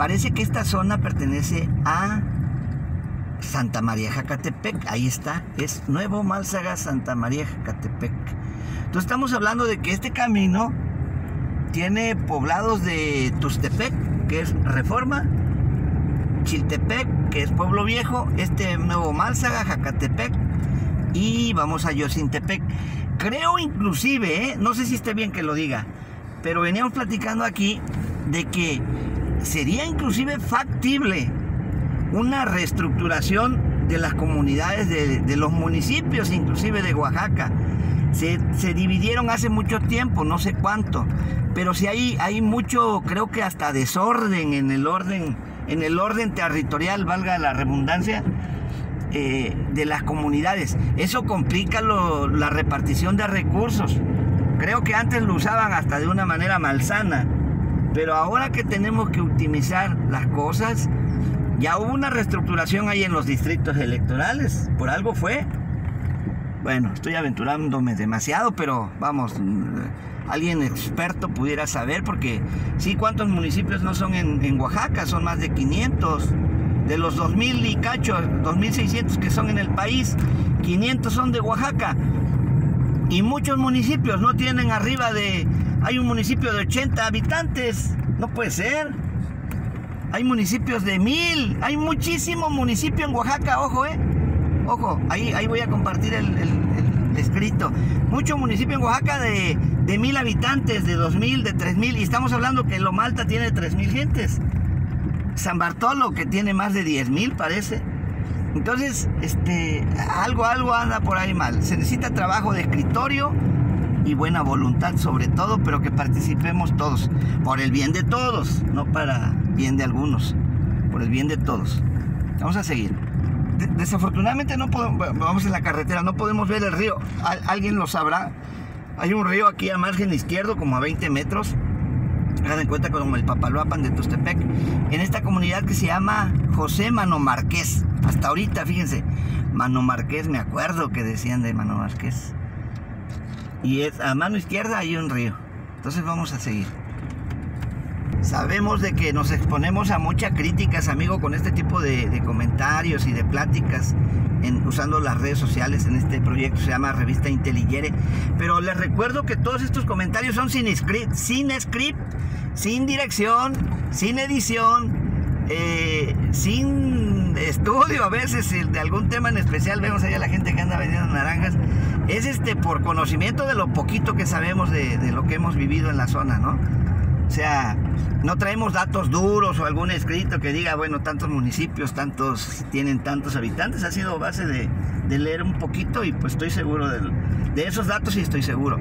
Parece que esta zona pertenece a Santa María Jacatepec. Ahí está, es Nuevo Málzaga, Santa María Jacatepec. Entonces estamos hablando de que este camino tiene poblados de Tustepec, que es Reforma, Chiltepec, que es Pueblo Viejo, este Nuevo Málzaga, Jacatepec y vamos a Yocintepec. Creo inclusive, ¿eh? no sé si esté bien que lo diga, pero veníamos platicando aquí de que sería inclusive factible una reestructuración de las comunidades de, los municipios, inclusive de Oaxaca. Se, dividieron hace mucho tiempo, no sé cuánto, pero si hay, hay mucho, creo que hasta desorden en el orden, en el orden territorial, valga la redundancia, eh, de las comunidades. Eso complica la repartición de recursos. Creo que antes lo usaban hasta de una manera malsana, pero ahora que tenemos que optimizar las cosas, ya hubo una reestructuración ahí en los distritos electorales, por algo fue. Bueno, estoy aventurándome demasiado, pero vamos, mm, alguien experto pudiera saber, porque sí, ¿cuántos municipios no son en, en Oaxaca? Son más de 500. De los 2.000 y cacho, 2.600 que son en el país, 500 son de Oaxaca. Y muchos municipios no tienen arriba de... Hay un municipio de 80 habitantes. No puede ser. Hay municipios de mil. Hay muchísimo municipio en Oaxaca, ojo, eh. Ojo, ahí, ahí voy a compartir el, escrito. Mucho municipio en Oaxaca de, de mil habitantes, de dos mil, de tres mil. Y estamos hablando que Lomalta tiene tres mil gentes. San Bartolo, que tiene más de diez mil, parece. Entonces, este, algo, algo anda por ahí mal. Se necesita trabajo de escritorio y buena voluntad sobre todo, pero que participemos todos, por el bien de todos, no para bien de algunos, por el bien de todos. Vamos a seguir. desafortunadamente no podemos, vamos en la carretera, no podemos ver el río. alguien lo sabrá. Hay un río aquí a margen izquierdo, como a 20 metros. Hagan en cuenta como el Papaloapan de Tustepec. En esta comunidad que se llama José Mano Marqués. Hasta ahorita, fíjense. Mano Marqués, me acuerdo que decían de Mano Marqués. Y a mano izquierda hay un río. Entonces vamos a seguir. Sabemos de que nos exponemos a muchas críticas, amigo, con este tipo de, comentarios y de pláticas en, usando las redes sociales en este proyecto, se llama Revista Intelligere. Pero les recuerdo que todos estos comentarios son sin script, sin script, sin dirección, sin edición, eh, sin estudio a veces de algún tema en especial. Vemos allá la gente que anda vendiendo naranjas. Es este por conocimiento de lo poquito que sabemos de, lo que hemos vivido en la zona, ¿no? O sea, no traemos datos duros o algún escrito que diga, bueno, tantos municipios, tantos tienen tantos habitantes. Ha sido base de, leer un poquito y pues estoy seguro de, de esos datos y estoy seguro.